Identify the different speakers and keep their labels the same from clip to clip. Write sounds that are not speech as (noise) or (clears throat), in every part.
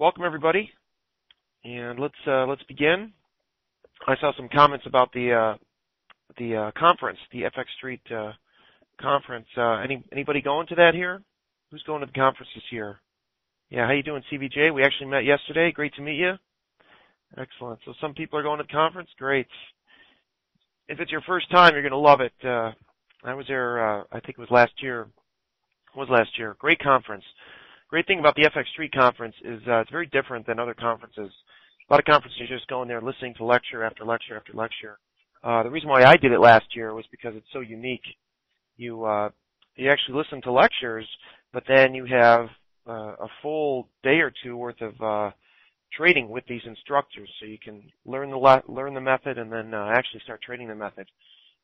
Speaker 1: welcome everybody, and let's uh, let's begin. I saw some comments about the uh, the uh, conference, the FX Street uh, conference. Uh, any anybody going to that here? Who's going to the conference this year? Yeah, how you doing, CVJ? We actually met yesterday. Great to meet you. Excellent. So some people are going to the conference. Great. If it's your first time, you're going to love it. Uh, I was there. I think it was last year. It was last year. Great conference. Great thing about the FX Street conference is uh, it's very different than other conferences. A lot of conferences you're just going there listening to lecture after lecture after lecture. Uh, the reason why I did it last year was because it's so unique. You uh, you actually listen to lectures, but then you have uh, a full day or two worth of uh, trading with these instructors, so you can learn the le- learn the method and then uh, actually start trading the method.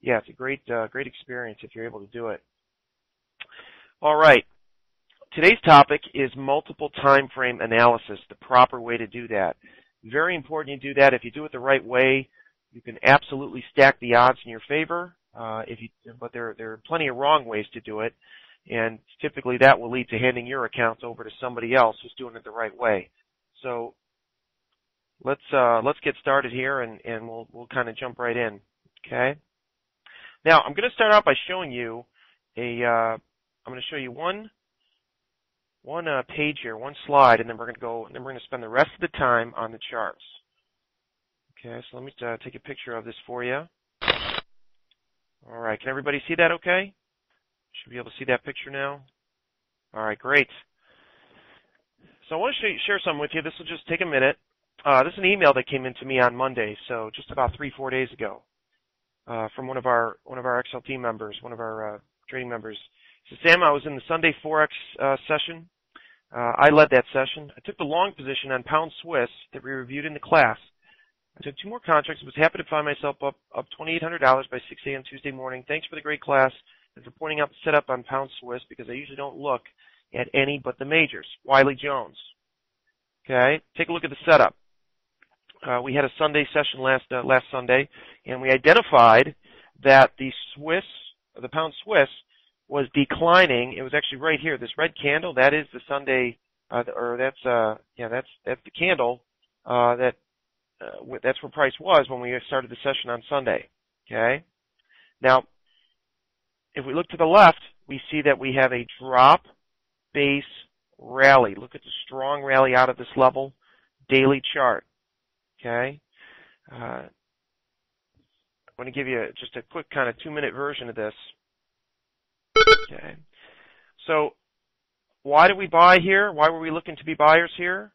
Speaker 1: Yeah, it's a great uh, great experience if you're able to do it. All right. Today's topic is multiple time frame analysis, the proper way to do that. Very important you do that. If you do it the right way, you can absolutely stack the odds in your favor. Uh, if you, but there, there are plenty of wrong ways to do it, and typically that will lead to handing your accounts over to somebody else who's doing it the right way. So let's uh, let's get started here, and, and we'll we'll kind of jump right in. Okay. Now I'm going to start out by showing you a. am going to show you one one uh, page here, one slide, and then we're going to go. And then we're going to spend the rest of the time on the charts. Okay. So let me uh, take a picture of this for you. All right. Can everybody see that? Okay. Should be able to see that picture now. All right. Great. So I want to share something with you. This will just take a minute. Uh, this is an email that came in to me on Monday, so just about three, four days ago, uh, from one of our one of our XLT members, one of our uh, trading members. So Sam, I was in the Sunday forex uh, session. Uh, I led that session. I took the long position on pound Swiss that we reviewed in the class. I took two more contracts. Was happy to find myself up up $2,800 by 6 a.m. Tuesday morning. Thanks for the great class and for pointing out the setup on pound Swiss because I usually don't look at any but the majors. Wiley Jones. Okay, take a look at the setup. Uh, we had a Sunday session last uh, last Sunday, and we identified that the Swiss, the pound Swiss, was declining. It was actually right here. This red candle, that is the Sunday, uh, or that's uh, yeah, that's that's the candle uh, that uh, that's where price was when we started the session on Sunday. Okay. Now, if we look to the left, we see that we have a drop base rally. Look at the strong rally out of this level, daily chart. Okay. Uh, I want to give you just a quick kind of two minute version of this. Okay. So why did we buy here? Why were we looking to be buyers here?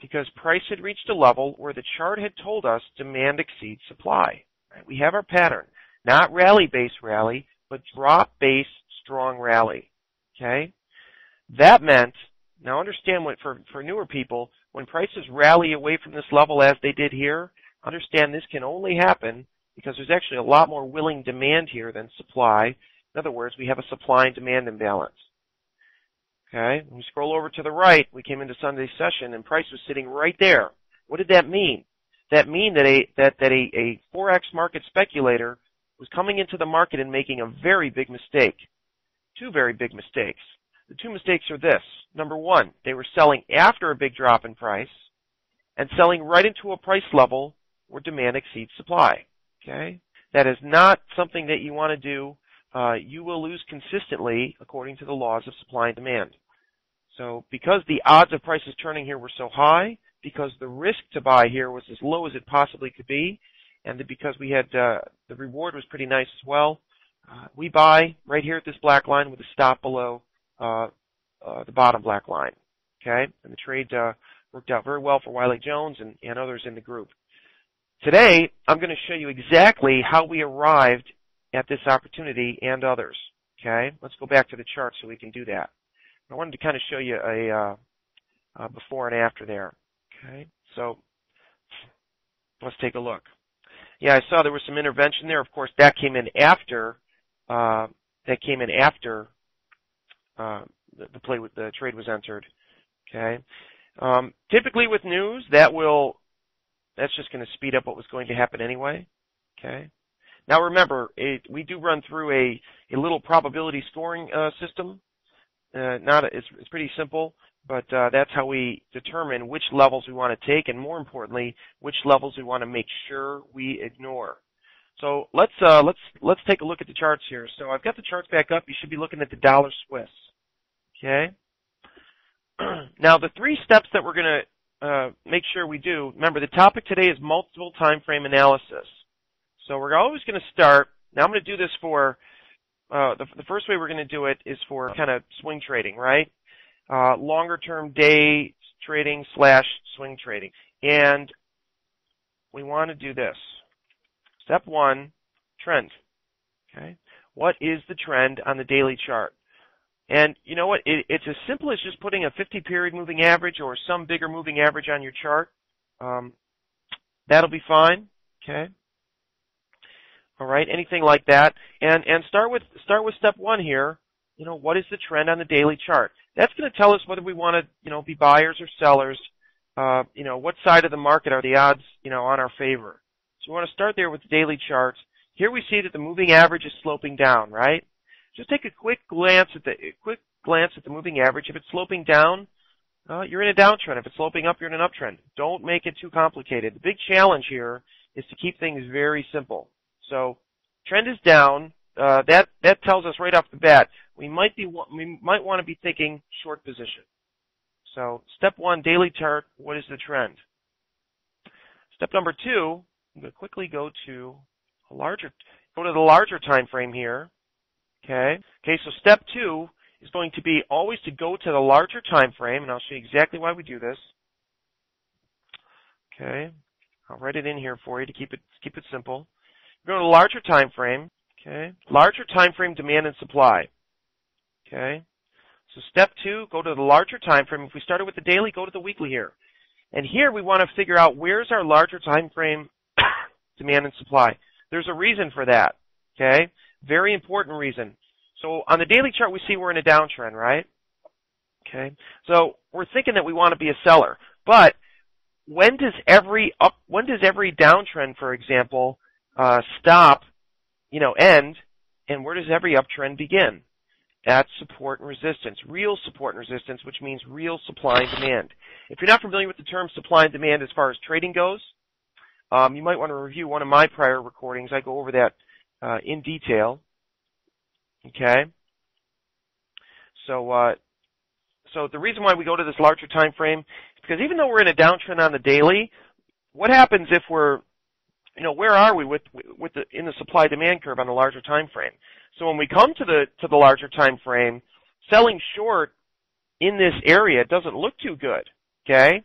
Speaker 1: Because price had reached a level where the chart had told us demand exceeds supply. Right? We have our pattern. Not rally-based rally, but drop-based strong rally. Okay? That meant, now understand what for, for newer people, when prices rally away from this level as they did here, understand this can only happen because there's actually a lot more willing demand here than supply. In other words, we have a supply and demand imbalance. Okay, when we scroll over to the right, we came into Sunday's session and price was sitting right there. What did that mean? That mean that a that that a, a forex market speculator was coming into the market and making a very big mistake. Two very big mistakes. The two mistakes are this. Number one, they were selling after a big drop in price and selling right into a price level where demand exceeds supply. Okay? That is not something that you want to do. Uh, you will lose consistently according to the laws of supply and demand. So because the odds of prices turning here were so high, because the risk to buy here was as low as it possibly could be, and because we had uh, the reward was pretty nice as well, uh, we buy right here at this black line with a stop below uh, uh, the bottom black line. Okay, and the trade uh, worked out very well for Wiley Jones and, and others in the group. Today, I'm going to show you exactly how we arrived at this opportunity and others. Okay, let's go back to the chart so we can do that. I wanted to kind of show you a uh, before and after there. Okay, so let's take a look. Yeah, I saw there was some intervention there. Of course, that came in after uh, that came in after uh, the, the play with the trade was entered. Okay. Um, typically with news, that will that's just going to speed up what was going to happen anyway. Okay. Now remember, it, we do run through a, a little probability scoring uh, system. Uh, not a, it's, it's pretty simple. but uh, that's how we determine which levels we want to take, and more importantly, which levels we want to make sure we ignore. So let's uh, let's let's take a look at the charts here. So I've got the charts back up. You should be looking at the dollar Swiss. Okay. (clears throat) now the three steps that we're going to uh, make sure we do. Remember, the topic today is multiple time frame analysis. So we're always going to start. Now I'm going to do this for uh, the, the first way we're going to do it is for kind of swing trading, right? Uh, longer term day trading slash swing trading. And we want to do this. Step one, trend. Okay. What is the trend on the daily chart? And you know what? It, it's as simple as just putting a 50 period moving average or some bigger moving average on your chart. Um, that'll be fine. Okay. All right. Anything like that. And, and start with, start with step one here. You know, what is the trend on the daily chart? That's going to tell us whether we want to, you know, be buyers or sellers. Uh, you know, what side of the market are the odds, you know, on our favor? So we want to start there with the daily charts. Here we see that the moving average is sloping down, right? Just take a quick glance at the quick glance at the moving average. If it's sloping down, uh, you're in a downtrend. If it's sloping up, you're in an uptrend. Don't make it too complicated. The big challenge here is to keep things very simple. So, trend is down. Uh, that that tells us right off the bat we might be we might want to be thinking short position. So, step one, daily chart. What is the trend? Step number two, I'm going to quickly go to a larger, go to the larger time frame here. Okay. Okay. So step two is going to be always to go to the larger time frame, and I'll show you exactly why we do this. Okay. I'll write it in here for you to keep it keep it simple. Go to larger time frame. Okay. Larger time frame demand and supply. Okay. So step two, go to the larger time frame. If we started with the daily, go to the weekly here. And here we want to figure out where's our larger time frame (coughs) demand and supply. There's a reason for that. Okay? Very important reason. So on the daily chart, we see we're in a downtrend, right? Okay. So we're thinking that we want to be a seller. But when does every up, when does every downtrend, for example, uh, stop, you know, end, and where does every uptrend begin? At support and resistance, real support and resistance, which means real supply and demand. If you're not familiar with the term supply and demand as far as trading goes, um, you might want to review one of my prior recordings. I go over that uh, in detail. Okay. So, uh, so the reason why we go to this larger time frame is because even though we're in a downtrend on the daily, what happens if we're, know, where are we with with the in the supply demand curve on the larger time frame? So when we come to the to the larger time frame, selling short in this area doesn't look too good. Okay.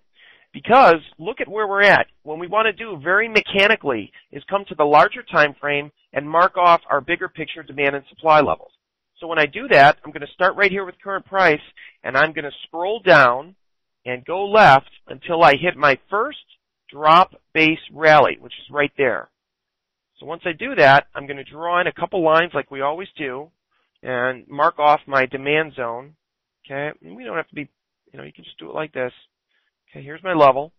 Speaker 1: Because look at where we're at. When we want to do very mechanically is come to the larger time frame and mark off our bigger picture demand and supply levels. So when I do that, I'm going to start right here with current price and I'm going to scroll down and go left until I hit my first drop base rally, which is right there. So once I do that, I'm going to draw in a couple lines like we always do and mark off my demand zone. Okay. And we don't have to be, you know, you can just do it like this. Okay, here's my level.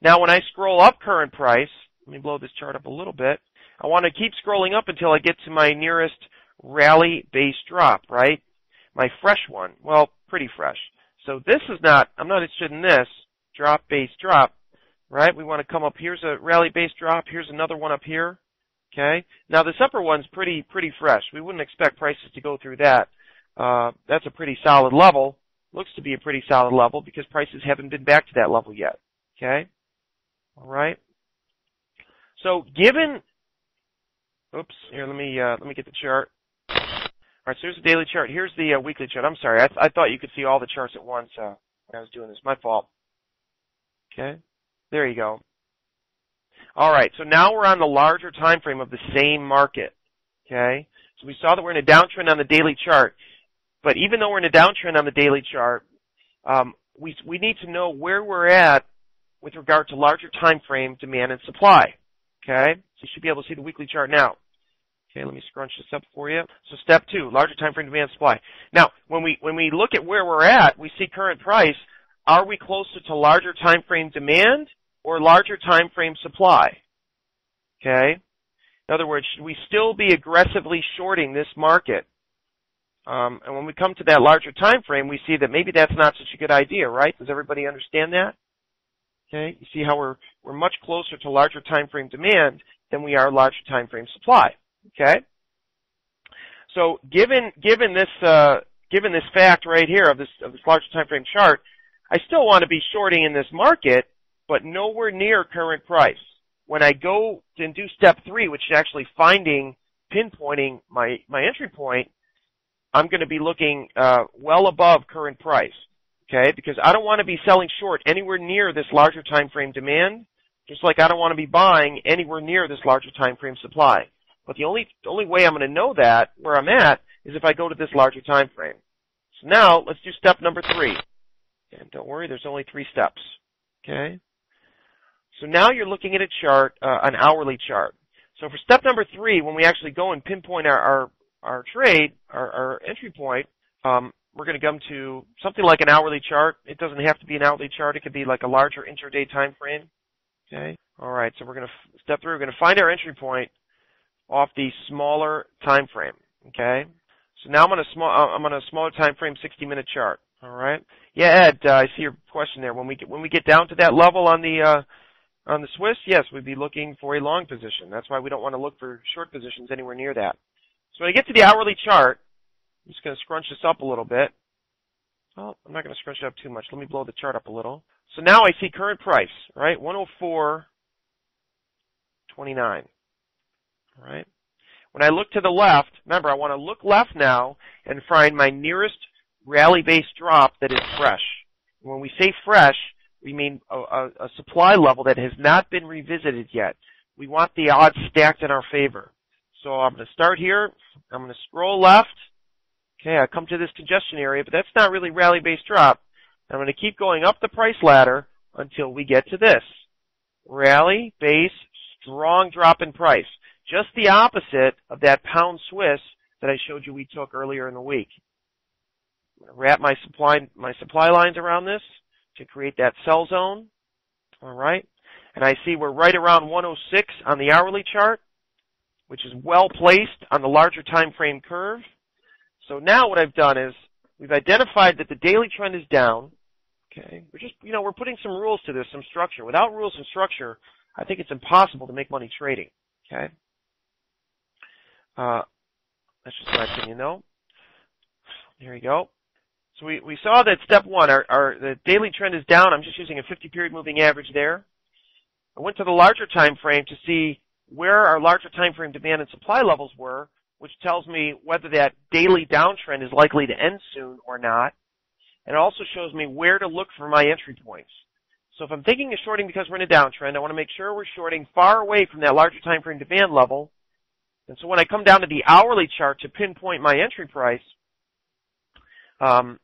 Speaker 1: Now when I scroll up current price, let me blow this chart up a little bit. I want to keep scrolling up until I get to my nearest rally base drop, right? My fresh one. Well, pretty fresh. So this is not, I'm not interested in this. Drop, base, drop. Right? We want to come up, here's a rally base drop, here's another one up here. Okay? Now this upper one's pretty, pretty fresh. We wouldn't expect prices to go through that. Uh, that's a pretty solid level looks to be a pretty solid level because prices haven't been back to that level yet. Okay? All right. So given, oops, here let me uh, let me get the chart. All right, so here's the daily chart. Here's the uh, weekly chart. I'm sorry, I, th- I thought you could see all the charts at once uh, when I was doing this. My fault. Okay, there you go. All right, so now we're on the larger time frame of the same market. Okay, so we saw that we're in a downtrend on the daily chart. But even though we're in a downtrend on the daily chart, um, we we need to know where we're at with regard to larger time frame demand and supply. Okay, so you should be able to see the weekly chart now. Okay, let me scrunch this up for you. So step two, larger time frame demand and supply. Now, when we when we look at where we're at, we see current price. Are we closer to larger time frame demand or larger time frame supply? Okay. In other words, should we still be aggressively shorting this market? Um, and when we come to that larger time frame, we see that maybe that's not such a good idea, right? Does everybody understand that? Okay, you see how we're we're much closer to larger time frame demand than we are larger time frame supply. Okay, so given given this uh, given this fact right here of this of this larger time frame chart, I still want to be shorting in this market, but nowhere near current price. When I go and do step three, which is actually finding pinpointing my my entry point, I'm going to be looking uh, well above current price. Okay, because I don't want to be selling short anywhere near this larger time frame demand, just like I don't want to be buying anywhere near this larger time frame supply. But the only only way I'm going to know that where I'm at is if I go to this larger time frame. So now let's do step number three. And don't worry, there's only three steps. Okay. So now you're looking at a chart, uh, an hourly chart. So for step number three, when we actually go and pinpoint our our, our trade, our, our entry point, um, we're going to come to something like an hourly chart. It doesn't have to be an hourly chart. It could be like a larger intraday time frame. Okay. All right. So we're going to step through. We're going to find our entry point off the smaller time frame. Okay. So now I'm on a small, uh, I'm on a smaller time frame, 60 minute chart. All right. Yeah, Ed, uh, I see your question there. When we get, when we get down to that level on the, uh, on the Swiss, yes, we'd be looking for a long position. That's why we don't want to look for short positions anywhere near that. So when I get to the hourly chart, I'm just going to scrunch this up a little bit. Well, I'm not going to scrunch it up too much. Let me blow the chart up a little. So now I see current price, right? 104.29. All right. When I look to the left, remember I want to look left now and find my nearest rally-based drop that is fresh. When we say fresh, we mean a, a, supply level that has not been revisited yet. We want the odds stacked in our favor. So I'm going to start here. I'm going to scroll left. Okay, I come to this congestion area, but that's not really rally-based drop. I'm going to keep going up the price ladder until we get to this. Rally, base, strong drop in price. Just the opposite of that pound Swiss that I showed you we took earlier in the week. I'm going to wrap my supply, my supply lines around this to create that sell zone. Alright. And I see we're right around 106 on the hourly chart, which is well placed on the larger time frame curve. So now what I've done is we've identified that the daily trend is down. Okay. We're just, you know, we're putting some rules to this, some structure. Without rules and structure, I think it's impossible to make money trading. Okay. Uh, that's just my opinion though. Here we go. So we, we saw that step one, our, our, the daily trend is down. I'm just using a 50 period moving average there. I went to the larger time frame to see where our larger time frame demand and supply levels were, which tells me whether that daily downtrend is likely to end soon or not. And it also shows me where to look for my entry points. So if I'm thinking of shorting because we're in a downtrend, I want to make sure we're shorting far away from that larger time frame demand level. And so when I come down to the hourly chart to pinpoint my entry price, um,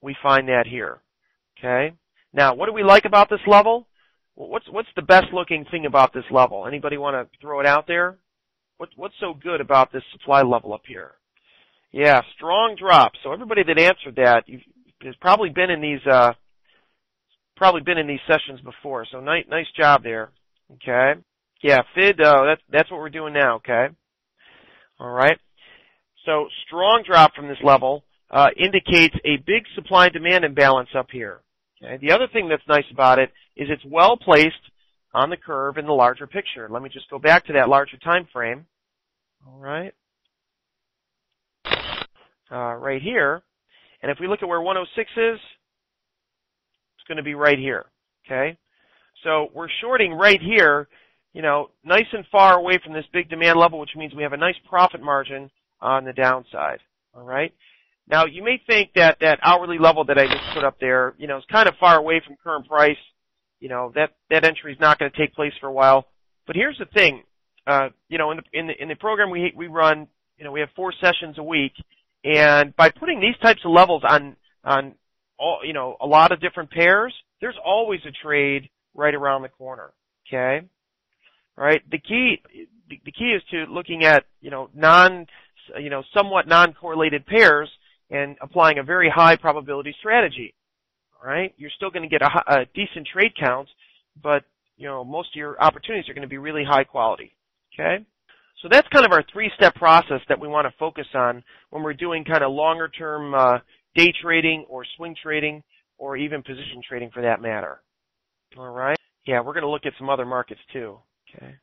Speaker 1: we find that here. Okay. Now, what do we like about this level? what's what's the best looking thing about this level? Anybody want to throw it out there? What, what's so good about this supply level up here? Yeah, strong drop. So everybody that answered that, has probably been in these uh, probably been in these sessions before. So nice nice job there. Okay. Yeah, FID. Uh, that's that's what we're doing now. Okay. All right. So strong drop from this level uh, indicates a big supply and demand imbalance up here. Okay. The other thing that's nice about it is it's well placed on the curve in the larger picture. Let me just go back to that larger time frame. All right. Uh, right here. And if we look at where 106 is, it's going to be right here. Okay? So we're shorting right here, you know, nice and far away from this big demand level, which means we have a nice profit margin on the downside. All right? Now, you may think that that hourly level that I just put up there, you know, is kind of far away from current price. You know, that, that entry is not going to take place for a while. But here's the thing. Uh, you know, in the, in the, in the program we, we run, you know, we have four sessions a week and by putting these types of levels on, on all, you know, a lot of different pairs, there's always a trade right around the corner. Okay? Right? The key, the key is to looking at, you know, non, you know, somewhat non-correlated pairs and applying a very high probability strategy. Right? You're still going to get a, a decent trade count, but, you know, most of your opportunities are going to be really high quality. Okay? So that's kind of our three-step process that we want to focus on when we're doing kind of longer-term uh, day trading or swing trading or even position trading for that matter. All right. Yeah, we're going to look at some other markets too. Okay.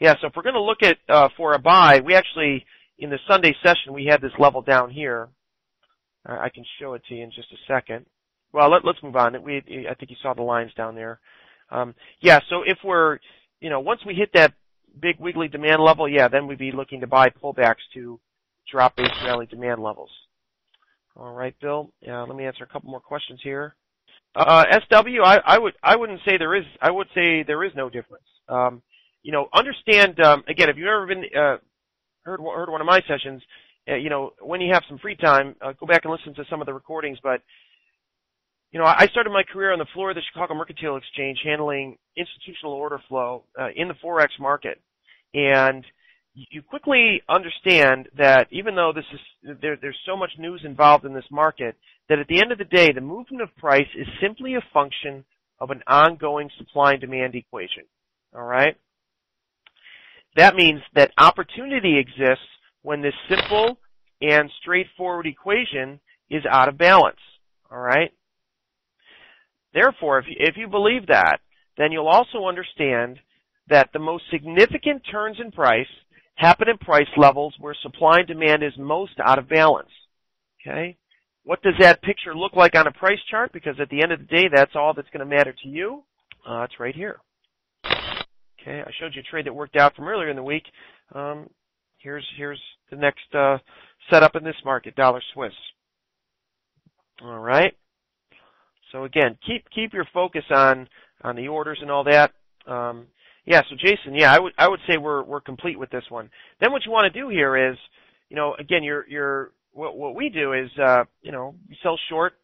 Speaker 1: Yeah, so if we're going to look at uh, for a buy, we actually in the Sunday session we had this level down here. Uh, I can show it to you in just a second. Well, let, us move on. We, I think you saw the lines down there. Um, yeah, so if we're, you know, once we hit that big weekly demand level, yeah, then we'd be looking to buy pullbacks to drop base rally demand levels. All right, Bill. Yeah, let me answer a couple more questions here. Uh, SW, I, I would I wouldn't say there is. I would say there is no difference. Um, you know, understand um, again if you've ever been uh, heard heard one of my sessions, uh, you know, when you have some free time, uh, go back and listen to some of the recordings. But you know, I started my career on the floor of the Chicago Mercantile Exchange, handling institutional order flow uh, in the forex market, and you quickly understand that even though this is there, there's so much news involved in this market, that at the end of the day, the movement of price is simply a function of an ongoing supply and demand equation. All right. That means that opportunity exists when this simple and straightforward equation is out of balance. All right. Therefore, if you, if you believe that, then you'll also understand that the most significant turns in price happen in price levels where supply and demand is most out of balance. Okay? What does that picture look like on a price chart? Because at the end of the day, that's all that's going to matter to you. Uh, it's right here. Okay, I showed you a trade that worked out from earlier in the week. Um, here's here's the next uh, setup in this market, dollar Swiss. All right. So again, keep keep your focus on on the orders and all that. Um, yeah, so Jason, yeah, I would I would say we're we're complete with this one. Then what you want to do here is, you know, again, you're you're what what we do is, uh, you know, we sell short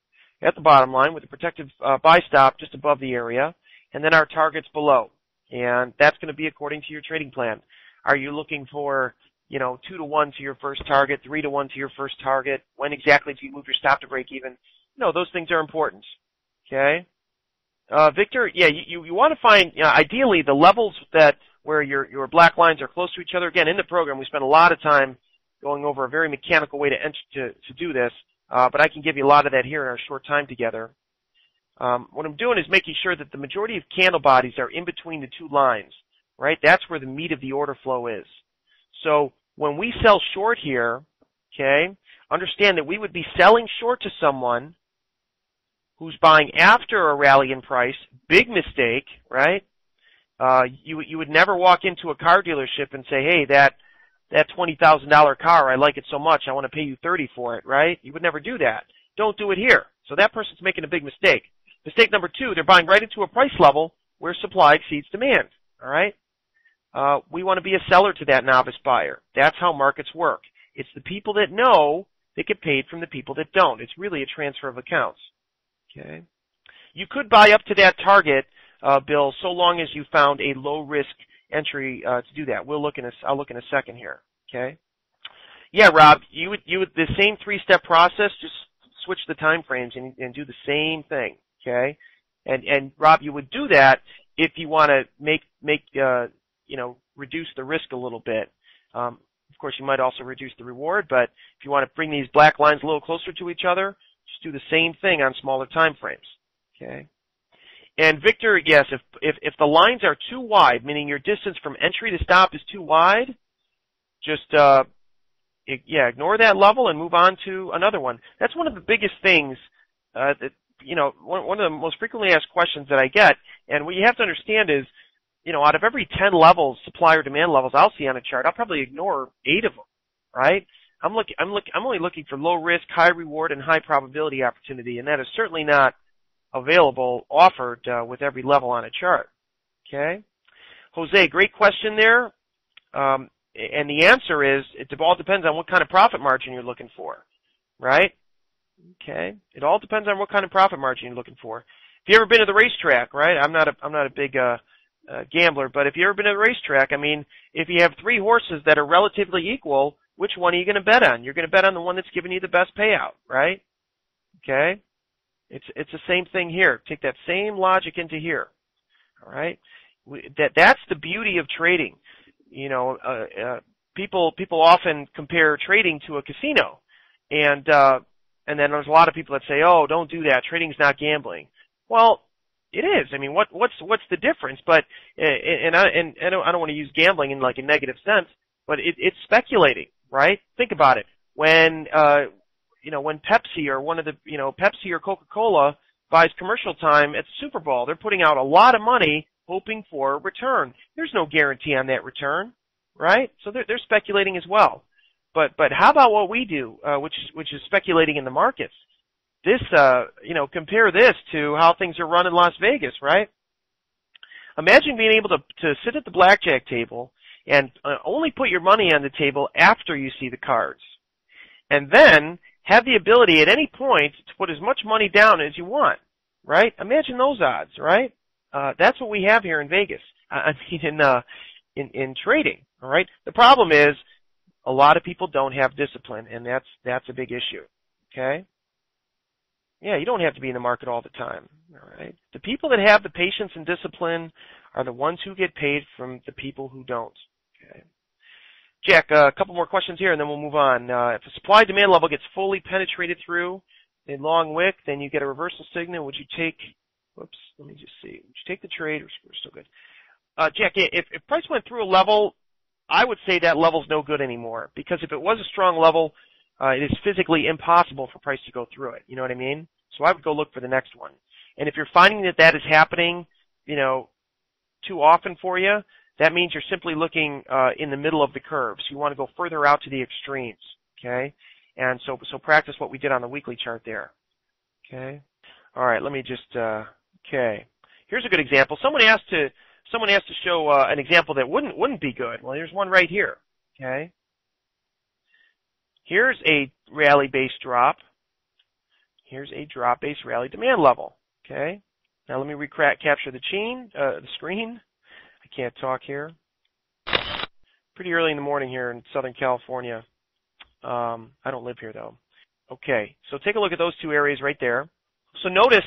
Speaker 1: at the bottom line with a protective uh, buy stop just above the area, and then our targets below, and that's going to be according to your trading plan. Are you looking for you know, two to one to your first target, three to one to your first target. When exactly do you move your stop to break even? No, those things are important. Okay. Uh, Victor, yeah, you, you want to find, you know, ideally the levels that where your, your black lines are close to each other. Again, in the program, we spend a lot of time going over a very mechanical way to enter, to, to do this, uh, but I can give you a lot of that here in our short time together. Um, what I'm doing is making sure that the majority of candle bodies are in between the two lines, right? That's where the meat of the order flow is. So when we sell short here, okay, understand that we would be selling short to someone who's buying after a rally in price, big mistake, right? Uh, you you would never walk into a car dealership and say, "Hey, that that twenty thousand dollar car, I like it so much, I want to pay you thirty for it," right? You would never do that. Don't do it here. So that person's making a big mistake. Mistake number two: they're buying right into a price level where supply exceeds demand. All right. Uh, we want to be a seller to that novice buyer. That's how markets work. It's the people that know that get paid from the people that don't. It's really a transfer of accounts. Okay. You could buy up to that target, uh, Bill, so long as you found a low risk entry uh, to do that. We'll look in a, I'll look in a second here. Okay. Yeah, Rob, you would you would the same three step process. Just switch the time frames and, and do the same thing. Okay. And and Rob, you would do that if you want to make make uh, you know reduce the risk a little bit. Um, of course, you might also reduce the reward, but if you want to bring these black lines a little closer to each other, just do the same thing on smaller time frames. Okay. And Victor, yes, if, if, if the lines are too wide, meaning your distance from entry to stop is too wide, just, uh, yeah, ignore that level and move on to another one. That's one of the biggest things, uh, that, you know, one, one of the most frequently asked questions that I get, and what you have to understand is, you know, out of every 10 levels, supply or demand levels I'll see on a chart, I'll probably ignore eight of them, right? I'm looking, I'm looking, I'm only looking for low risk, high reward, and high probability opportunity, and that is certainly not available, offered uh, with every level on a chart. Okay, Jose, great question there, um, and the answer is it all depends on what kind of profit margin you're looking for, right? Okay, it all depends on what kind of profit margin you're looking for. If you ever been to the racetrack, right? I'm not a, I'm not a big uh, uh, gambler, but if you ever been to the racetrack, I mean, if you have three horses that are relatively equal, which one are you going to bet on? You're going to bet on the one that's giving you the best payout, right? Okay? It's it's the same thing here. Take that same logic into here. All right? We, that that's the beauty of trading. you know, uh, uh, people people often compare trading to a casino, and uh, and then there's a lot of people that say, oh, don't do that. Trading's not gambling. Well, it is. I mean, what what's what's the difference? But and I and I don't, I don't want to use gambling in like a negative sense, but it, it's speculating, right? Think about it. When uh, you know, when Pepsi or one of the you know Pepsi or Coca Cola buys commercial time at the Super Bowl, they're putting out a lot of money hoping for a return. There's no guarantee on that return, right? So they're they're speculating as well. But but how about what we do, uh, which which is speculating in the markets? this, uh, you know, compare this to how things are run in Las Vegas, right? Imagine being able to, to sit at the blackjack table and uh, only put your money on the table after you see the cards. And then have the ability at any point to put as much money down as you want, right? Imagine those odds, right? Uh, that's what we have here in Vegas. I mean, in, uh, in, in trading, alright? The problem is a lot of people don't have discipline and that's, that's a big issue, okay? Yeah, you don't have to be in the market all the time. All right. The people that have the patience and discipline are the ones who get paid from the people who don't. Okay. Jack, uh, a couple more questions here and then we'll move on. Uh, if a supply demand level gets fully penetrated through a long wick, then you get a reversal signal. Would you take, whoops, let me just see. Would you take the trade or we're still good? Uh, Jack, if, if price went through a level, I would say that level's no good anymore because if it was a strong level, uh, it is physically impossible for price to go through it. You know what I mean? So I would go look for the next one. And if you're finding that that is happening, you know, too often for you, that means you're simply looking uh, in the middle of the curve. So you want to go further out to the extremes. Okay, and so so practice what we did on the weekly chart there. Okay. All right. Let me just. Uh, okay. Here's a good example. Someone asked to someone asked to show uh, an example that wouldn't wouldn't be good. Well, here's one right here. Okay. Here's a rally-based drop. Here's a drop-based rally demand level. Okay. Now let me recapture the chain, uh, the screen. I can't talk here. Pretty early in the morning here in Southern California. Um, I don't live here though. Okay, so take a look at those two areas right there. So notice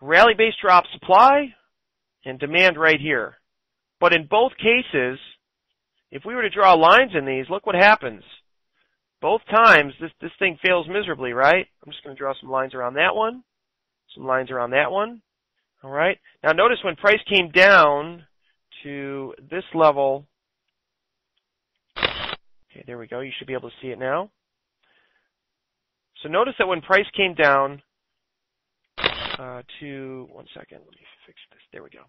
Speaker 1: rally-based drop supply and demand right here. But in both cases, if we were to draw lines in these, look what happens both times this, this thing fails miserably, right? I'm just going to draw some lines around that one, some lines around that one. All right. Now notice when price came down to this level. Okay, there we go. You should be able to see it now. So notice that when price came down uh, to one second, let me fix this. There we go.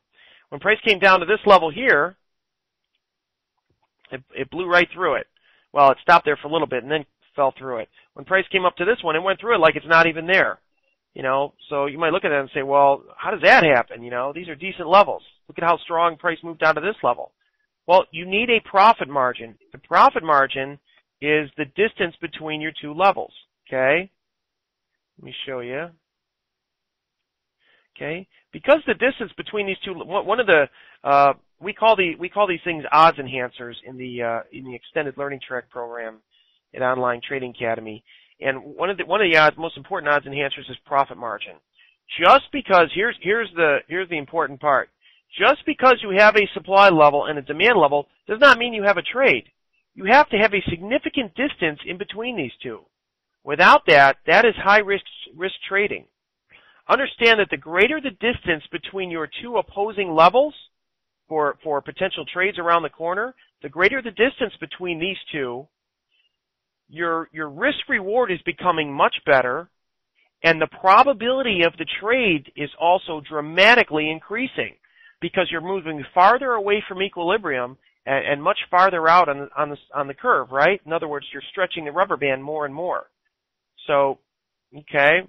Speaker 1: When price came down to this level here, it, it blew right through it. Well, it stopped there for a little bit and then fell through it. When price came up to this one, it went through it like it's not even there. You know, so you might look at that and say, well, how does that happen? You know, these are decent levels. Look at how strong price moved down to this level. Well, you need a profit margin. The profit margin is the distance between your two levels. Okay? Let me show you. Okay? Because the distance between these two, one of the, uh, we call the, we call these things odds enhancers in the, uh, in the extended learning track program at Online Trading Academy. And one of the, one of the odds, most important odds enhancers is profit margin. Just because, here's, here's the, here's the important part. Just because you have a supply level and a demand level does not mean you have a trade. You have to have a significant distance in between these two. Without that, that is high risk, risk trading. Understand that the greater the distance between your two opposing levels for, for potential trades around the corner, the greater the distance between these two, your, your risk reward is becoming much better and the probability of the trade is also dramatically increasing because you're moving farther away from equilibrium and, and much farther out on the, on the, on the curve, right? In other words, you're stretching the rubber band more and more. So, okay.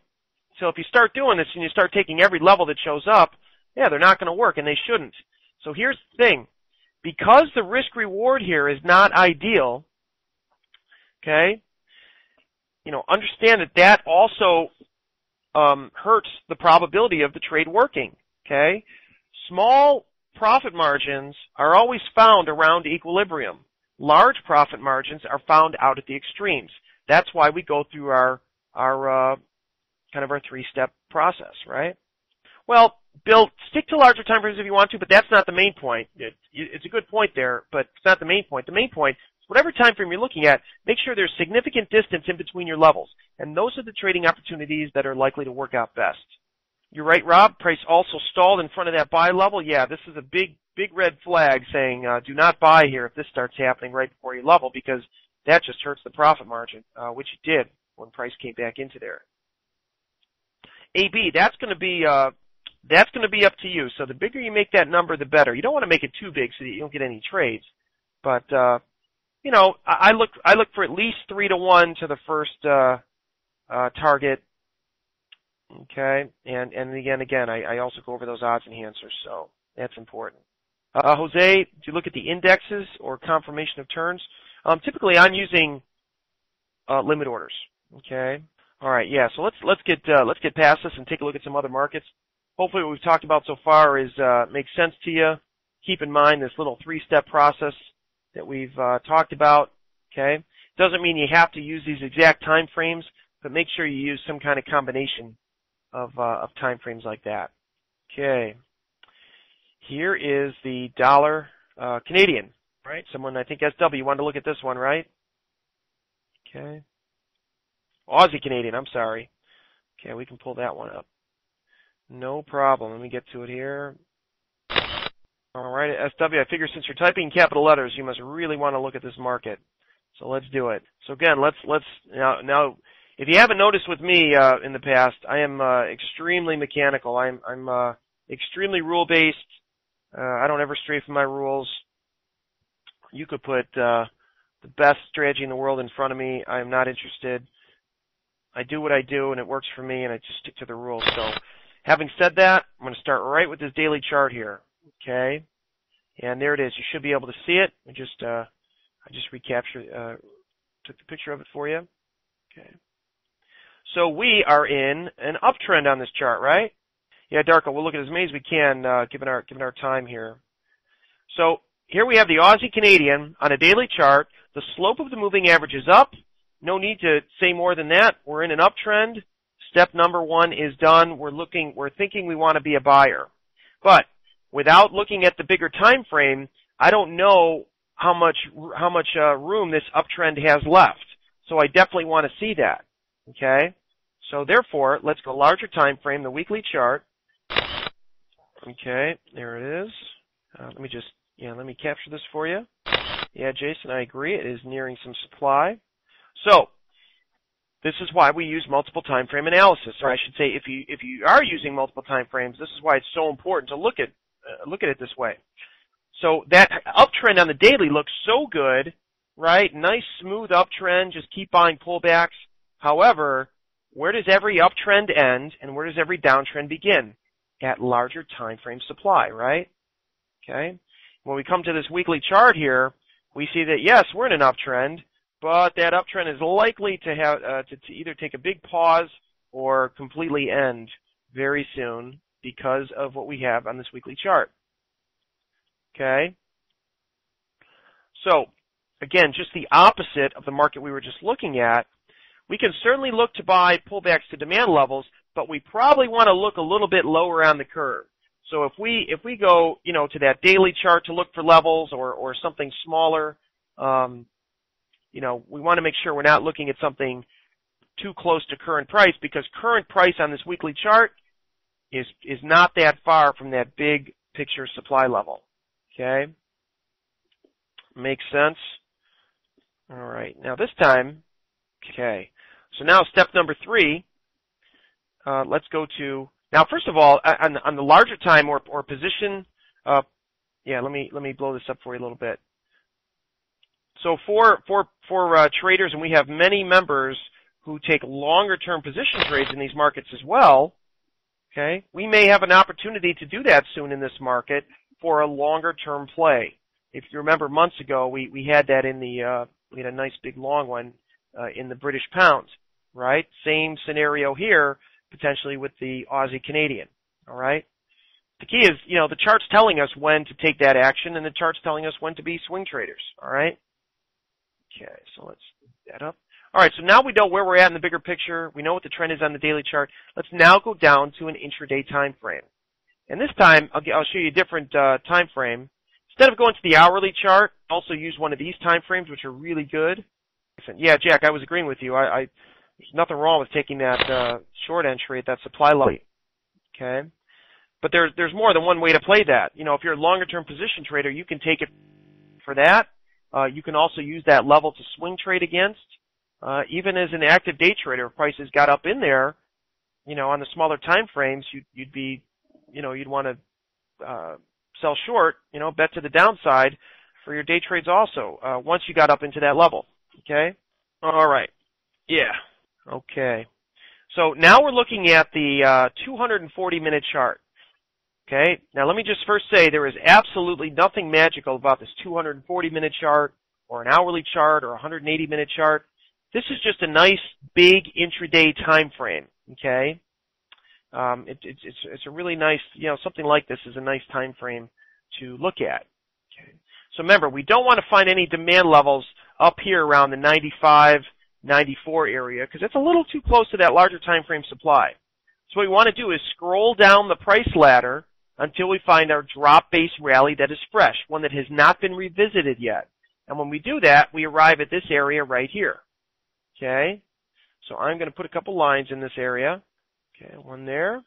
Speaker 1: So if you start doing this and you start taking every level that shows up, yeah, they're not going to work and they shouldn't. So here's the thing. Because the risk reward here is not ideal, Okay? You know, understand that that also um, hurts the probability of the trade working. Okay? Small profit margins are always found around equilibrium. Large profit margins are found out at the extremes. That's why we go through our our uh, kind of our three-step process, right? Well, Bill, stick to larger time frames if you want to, but that's not the main point. It, it's a good point there, but it's not the main point. The main point is whatever time frame you're looking at, make sure there's significant distance in between your levels. And those are the trading opportunities that are likely to work out best. You're right, Rob. Price also stalled in front of that buy level. Yeah, this is a big, big red flag saying uh, do not buy here if this starts happening right before your level because that just hurts the profit margin, uh, which it did when price came back into there. AB, that's going to be uh, that's going to be up to you. So the bigger you make that number, the better. You don't want to make it too big so that you don't get any trades. But uh, you know, I, I look I look for at least three to one to the first uh, uh, target. Okay, and and again again I, I also go over those odds enhancers, so that's important. Uh, Jose, do you look at the indexes or confirmation of turns? Um, typically, I'm using uh, limit orders. Okay. All right. Yeah. So let's let's get uh, let's get past this and take a look at some other markets. Hopefully, what we've talked about so far is uh, makes sense to you. Keep in mind this little three-step process that we've uh, talked about. Okay. Doesn't mean you have to use these exact time frames, but make sure you use some kind of combination of uh, of time frames like that. Okay. Here is the dollar uh, Canadian. Right. Someone I think SW you wanted to look at this one, right? Okay. Aussie Canadian, I'm sorry. Okay, we can pull that one up. No problem. Let me get to it here. All right, SW, I figure since you're typing capital letters, you must really want to look at this market. So let's do it. So again, let's let's now now if you haven't noticed with me uh, in the past, I am uh, extremely mechanical. I'm I'm uh, extremely rule based. Uh, I don't ever stray from my rules. You could put uh, the best strategy in the world in front of me. I am not interested. I do what I do and it works for me and I just stick to the rules. So having said that, I'm going to start right with this daily chart here. Okay. And there it is. You should be able to see it. I just, uh, I just recaptured, uh, took the picture of it for you. Okay. So we are in an uptrend on this chart, right? Yeah, Darko, we'll look at as many as we can, uh, given our, given our time here. So here we have the Aussie Canadian on a daily chart. The slope of the moving average is up no need to say more than that. We're in an uptrend. Step number one is done. We're looking, we're thinking we want to be a buyer. But without looking at the bigger time frame, I don't know how much, how much uh, room this uptrend has left. So I definitely want to see that. Okay? So therefore, let's go larger time frame, the weekly chart. Okay, there it is. Uh, let me just, yeah, let me capture this for you. Yeah, Jason, I agree. It is nearing some supply. So, this is why we use multiple time frame analysis, or I should say, if you if you are using multiple time frames, this is why it's so important to look at uh, look at it this way. So that uptrend on the daily looks so good, right? Nice smooth uptrend, just keep buying pullbacks. However, where does every uptrend end and where does every downtrend begin? At larger time frame supply, right? Okay. When we come to this weekly chart here, we see that yes, we're in an uptrend, but that uptrend is likely to have uh, to, to either take a big pause or completely end very soon because of what we have on this weekly chart. Okay? So, again, just the opposite of the market we were just looking at. We can certainly look to buy pullbacks to demand levels, but we probably want to look a little bit lower on the curve. So if we if we go you know to that daily chart to look for levels or or something smaller, um, you know, we want to make sure we're not looking at something too close to current price because current price on this weekly chart is is not that far from that big picture supply level. Okay? Makes sense? All right. Now this time, okay. So now step number three, uh, let's go to, now first of all, on, on the larger time or, or position, uh, yeah, let me, let me blow this up for you a little bit. So for for for uh, traders, and we have many members who take longer term position trades in these markets as well. Okay, we may have an opportunity to do that soon in this market for a longer term play. If you remember months ago, we we had that in the uh, we had a nice big long one uh, in the British pound, right? Same scenario here potentially with the Aussie Canadian. All right. The key is, you know, the chart's telling us when to take that action, and the chart's telling us when to be swing traders. All right. Okay, so let's that up. All right, so now we know where we're at in the bigger picture. We know what the trend is on the daily chart. Let's now go down to an intraday time frame. And this time, I'll, I'll show you a different uh, time frame. Instead of going to the hourly chart, also use one of these time frames, which are really good. Yeah, Jack, I was agreeing with you. I, I there's nothing wrong with taking that uh, short entry at that supply level. Okay, but there's there's more than one way to play that. You know, if you're a longer term position trader, you can take it for that. Uh, you can also use that level to swing trade against. Uh, even as an active day trader, if prices got up in there, you know, on the smaller time frames, you'd, you'd be, you know, you'd want to uh, sell short, you know, bet to the downside for your day trades also. Uh, once you got up into that level, okay. All right. Yeah. Okay. So now we're looking at the uh, 240 minute chart. Okay. Now let me just first say there is absolutely nothing magical about this 240 minute chart or an hourly chart or a 180 minute chart. This is just a nice big intraday time frame. Okay. Um, it, it's, it's, it's a really nice, you know, something like this is a nice time frame to look at. Okay. So remember, we don't want to find any demand levels up here around the 95, 94 area because it's a little too close to that larger time frame supply. So what we want to do is scroll down the price ladder until we find our drop base rally that is fresh, one that has not been revisited yet. And when we do that, we arrive at this area right here. Okay? So I'm going to put a couple lines in this area. Okay, one there,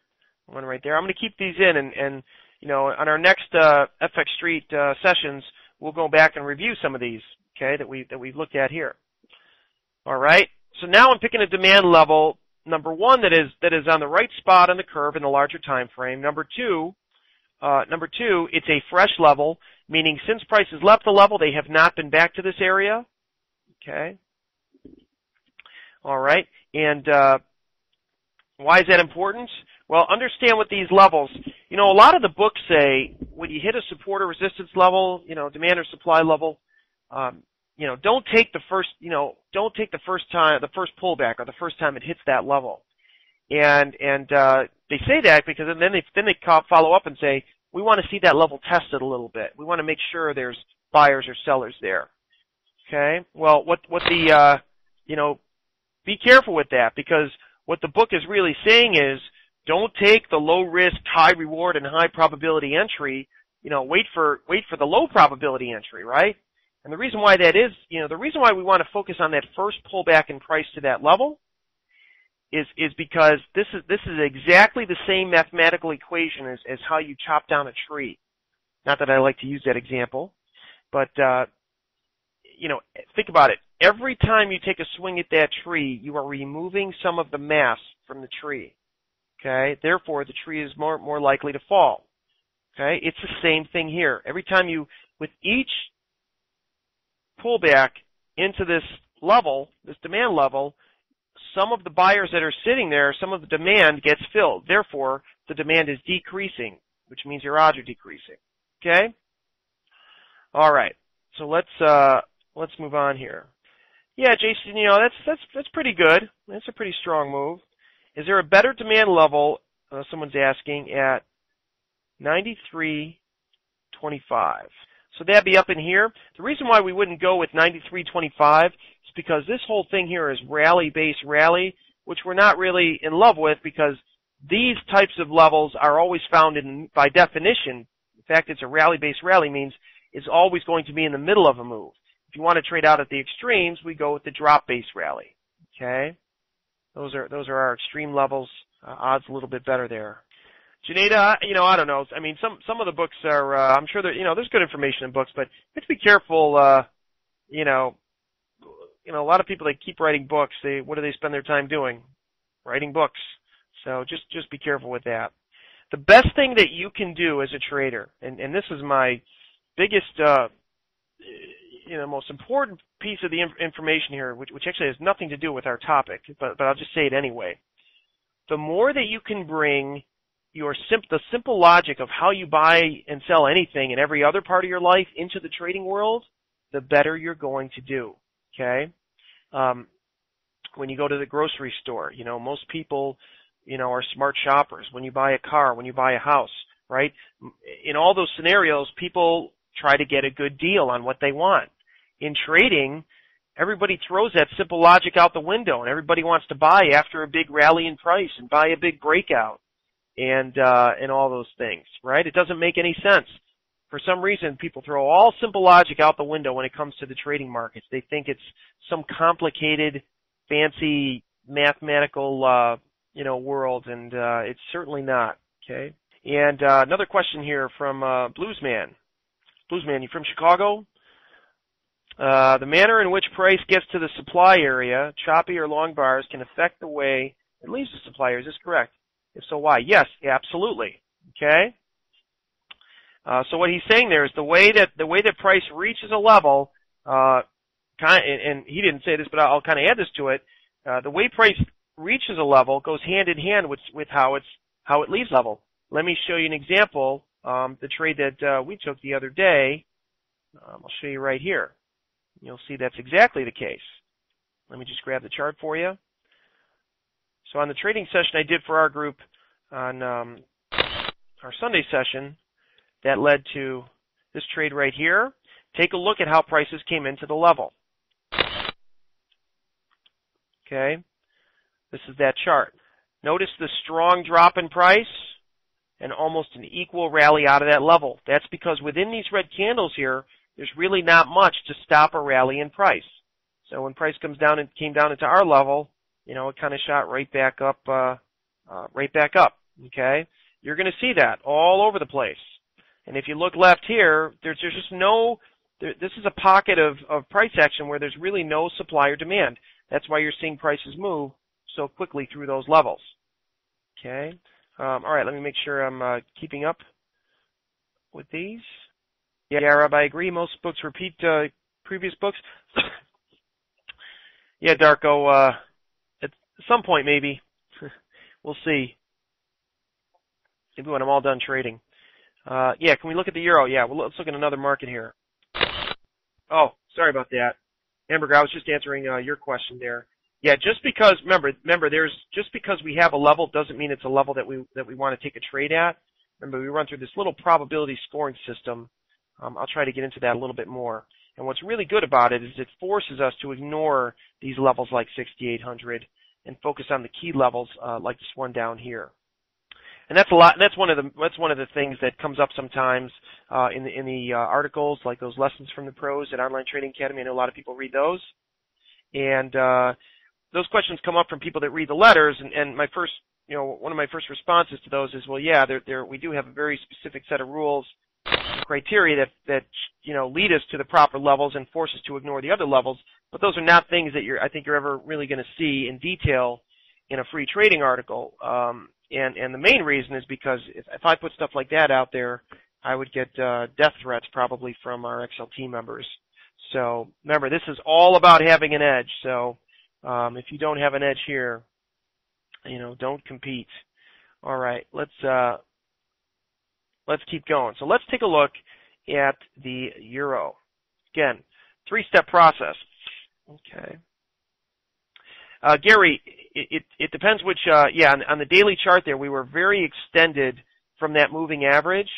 Speaker 1: one right there. I'm going to keep these in and, and you know, on our next uh, FX Street uh, sessions, we'll go back and review some of these, okay, that we that we've looked at here. All right. So now I'm picking a demand level number one that is that is on the right spot on the curve in the larger time frame. Number two, uh, number two, it's a fresh level, meaning since prices left the level, they have not been back to this area. Okay. All right. And uh, why is that important? Well, understand what these levels. You know, a lot of the books say when you hit a support or resistance level, you know, demand or supply level, um, you know, don't take the first, you know, don't take the first time, the first pullback or the first time it hits that level. And and uh, they say that because then they then they follow up and say we want to see that level tested a little bit. We want to make sure there's buyers or sellers there. Okay. Well, what what the uh, you know, be careful with that because what the book is really saying is don't take the low risk, high reward, and high probability entry. You know, wait for wait for the low probability entry, right? And the reason why that is, you know, the reason why we want to focus on that first pullback in price to that level is is because this is this is exactly the same mathematical equation as, as how you chop down a tree. Not that I like to use that example, but uh, you know, think about it. Every time you take a swing at that tree, you are removing some of the mass from the tree. Okay? Therefore, the tree is more, more likely to fall. Okay? It's the same thing here. Every time you, with each pullback into this level, this demand level, some of the buyers that are sitting there, some of the demand gets filled. Therefore, the demand is decreasing, which means your odds are decreasing. Okay? Alright. So let's, uh, let's move on here. Yeah, Jason, you know, that's, that's, that's pretty good. That's a pretty strong move. Is there a better demand level, uh, someone's asking, at 93.25? So that'd be up in here. The reason why we wouldn't go with 93.25 is because this whole thing here is rally-based rally, which we're not really in love with because these types of levels are always found in, by definition, in fact it's a rally-based rally means it's always going to be in the middle of a move. If you want to trade out at the extremes, we go with the drop-based rally. Okay? Those are those are our extreme levels. Uh, odds a little bit better there. Janeda, you know, I don't know. I mean, some some of the books are. Uh, I'm sure that you know there's good information in books, but you have to be careful. Uh, you know, you know, a lot of people they keep writing books. They what do they spend their time doing? Writing books. So just just be careful with that. The best thing that you can do as a trader, and and this is my biggest uh, you know most important piece of the information here, which, which actually has nothing to do with our topic, but but I'll just say it anyway. The more that you can bring your sim- the simple logic of how you buy and sell anything in every other part of your life into the trading world, the better you're going to do. Okay. Um, when you go to the grocery store, you know most people, you know, are smart shoppers. When you buy a car, when you buy a house, right? In all those scenarios, people try to get a good deal on what they want in trading, everybody throws that simple logic out the window and everybody wants to buy after a big rally in price and buy a big breakout. and uh, and all those things, right? It doesn't make any sense. For some reason, people throw all simple logic out the window when it comes to the trading markets. They think it's some complicated, fancy mathematical, uh, you know, world, and uh, it's certainly not. Okay. And uh, another question here from uh, Bluesman. Bluesman, you from Chicago? Uh, the manner in which price gets to the supply area, choppy or long bars, can affect the way it leaves the supplier. Is this correct? If so, why? Yes, absolutely. Okay. Uh, so what he's saying there is the way that the way that price reaches a level, uh, kind of, and he didn't say this, but I'll kind of add this to it. Uh, the way price reaches a level goes hand in hand with with how it's how it leaves level. Let me show you an example. Um, the trade that uh, we took the other day. Um, I'll show you right here. You'll see that's exactly the case. Let me just grab the chart for you. So on the trading session I did for our group on um, our Sunday session, that led to this trade right here. Take a look at how prices came into the level. Okay, this is that chart. Notice the strong drop in price and almost an equal rally out of that level. That's because within these red candles here, there's really not much to stop a rally in price. So when price comes down and came down into our level, you know, it kind of shot right back up, uh, uh, right back up. Okay, you're going to see that all over the place. And if you look left here, there's, there's just no. There, this is a pocket of, of price action where there's really no supply or demand. That's why you're seeing prices move so quickly through those levels. Okay. Um, all right. Let me make sure I'm uh, keeping up with these. Yeah, Rob, I agree. Most books repeat uh, previous books. (coughs) yeah, Darko. Uh, at some point, maybe. (laughs) we'll see. Maybe when I'm all done trading. Uh, yeah, can we look at the euro? Yeah, well, let's look at another market here. Oh, sorry about that. Hamburger, I was just answering uh, your question there. Yeah, just because remember, remember, there's just because we have a level doesn't mean it's a level that we that we want to take a trade at. Remember, we run through this little probability scoring system. Um, I'll try to get into that a little bit more. And what's really good about it is it forces us to ignore these levels like 6,800 and focus on the key levels uh, like this one down here. And that's a lot. That's one of the that's one of the things that comes up sometimes uh, in the in the uh, articles, like those lessons from the pros at Online Trading Academy. I know a lot of people read those, and uh, those questions come up from people that read the letters. And, and my first, you know, one of my first responses to those is, well, yeah, there there we do have a very specific set of rules, criteria that that you know lead us to the proper levels and force us to ignore the other levels. But those are not things that you're I think you're ever really going to see in detail in a free trading article. Um, and and the main reason is because if, if I put stuff like that out there, I would get uh, death threats probably from our XLT members. So remember, this is all about having an edge. So um, if you don't have an edge here, you know, don't compete. All right, let's uh, let's keep going. So let's take a look at the euro. Again, three-step process. Okay. Uh, Gary, it, it, it depends which, uh, yeah, on, on the daily chart there, we were very extended from that moving average.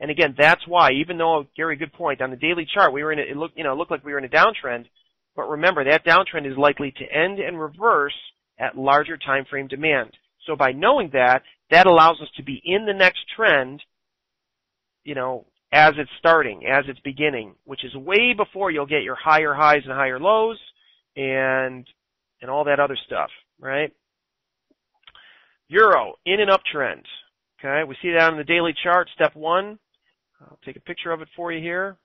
Speaker 1: And again, that's why, even though, Gary, good point, on the daily chart, we were in a, it looked, you know, looked like we were in a downtrend. But remember, that downtrend is likely to end and reverse at larger time frame demand. So by knowing that, that allows us to be in the next trend, you know, as it's starting, as it's beginning, which is way before you'll get your higher highs and higher lows and and all that other stuff, right? Euro in an uptrend. Okay, we see that on the daily chart. Step one. I'll take a picture of it for you here.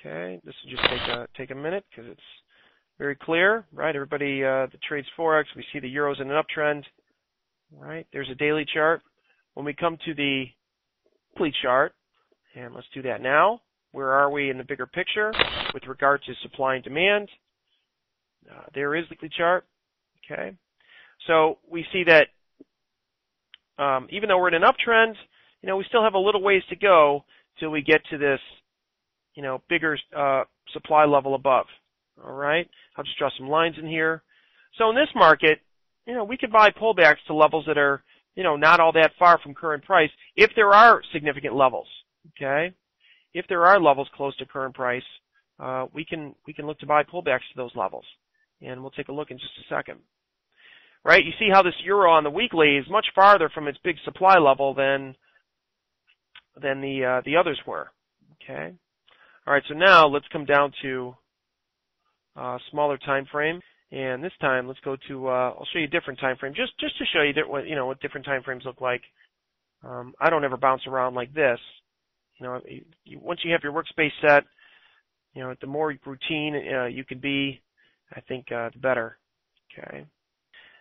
Speaker 1: Okay, this will just take a take a minute because it's very clear, right? Everybody uh, that trades forex, we see the euros in an uptrend. Right, there's a daily chart. When we come to the weekly chart, and let's do that now. Where are we in the bigger picture with regard to supply and demand? Uh, there is the weekly chart. Okay. So we see that um, even though we're in an uptrend, you know, we still have a little ways to go till we get to this, you know, bigger uh, supply level above. All right. I'll just draw some lines in here. So in this market, you know, we could buy pullbacks to levels that are, you know, not all that far from current price if there are significant levels. Okay. If there are levels close to current price, uh, we can we can look to buy pullbacks to those levels, and we'll take a look in just a second. Right? You see how this euro on the weekly is much farther from its big supply level than than the uh, the others were. Okay. All right. So now let's come down to uh, smaller time frame, and this time let's go to. Uh, I'll show you a different time frame, just just to show you that what you know what different time frames look like. Um, I don't ever bounce around like this. You know, you, once you have your workspace set, you know, the more routine uh, you can be, I think uh, the better. Okay.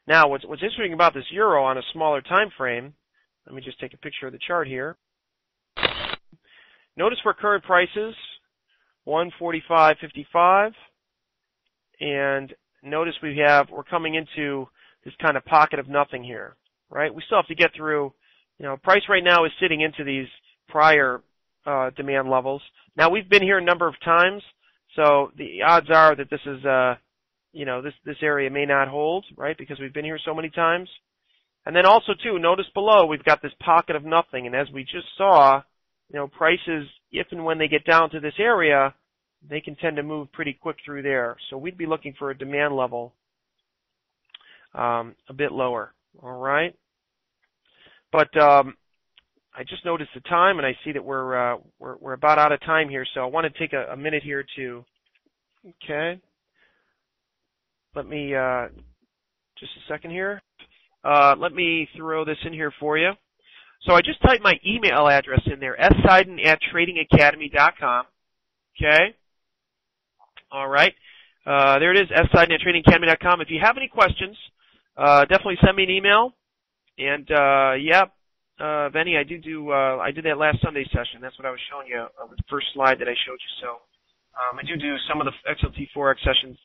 Speaker 1: Now, what's what's interesting about this euro on a smaller time frame? Let me just take a picture of the chart here. Notice where current prices 145.55, and notice we have we're coming into this kind of pocket of nothing here, right? We still have to get through. You know, price right now is sitting into these prior uh, demand levels. Now we've been here a number of times, so the odds are that this is uh, you know, this, this area may not hold, right? Because we've been here so many times. And then also too, notice below we've got this pocket of nothing. And as we just saw, you know, prices, if and when they get down to this area, they can tend to move pretty quick through there. So we'd be looking for a demand level um, a bit lower. All right. But um, I just noticed the time, and I see that we're uh, we're, we're about out of time here. So I want to take a, a minute here to. Okay. Let me, uh, just a second here. Uh, let me throw this in here for you. So I just typed my email address in there, sseiden at tradingacademy.com. Okay? Alright. Uh, there it is, sseiden at tradingacademy.com. If you have any questions, uh, definitely send me an email. And, uh, yeah, uh, Benny, I do do, uh, I did that last Sunday session. That's what I was showing you, uh, the first slide that I showed you. So, um, I do do some of the XLT Forex sessions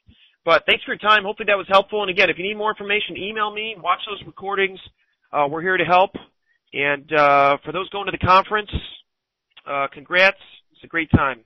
Speaker 1: but thanks for your time. Hopefully that was helpful. And again, if you need more information, email me, watch those recordings. Uh, we're here to help. And uh, for those going to the conference, uh, congrats. It's a great time.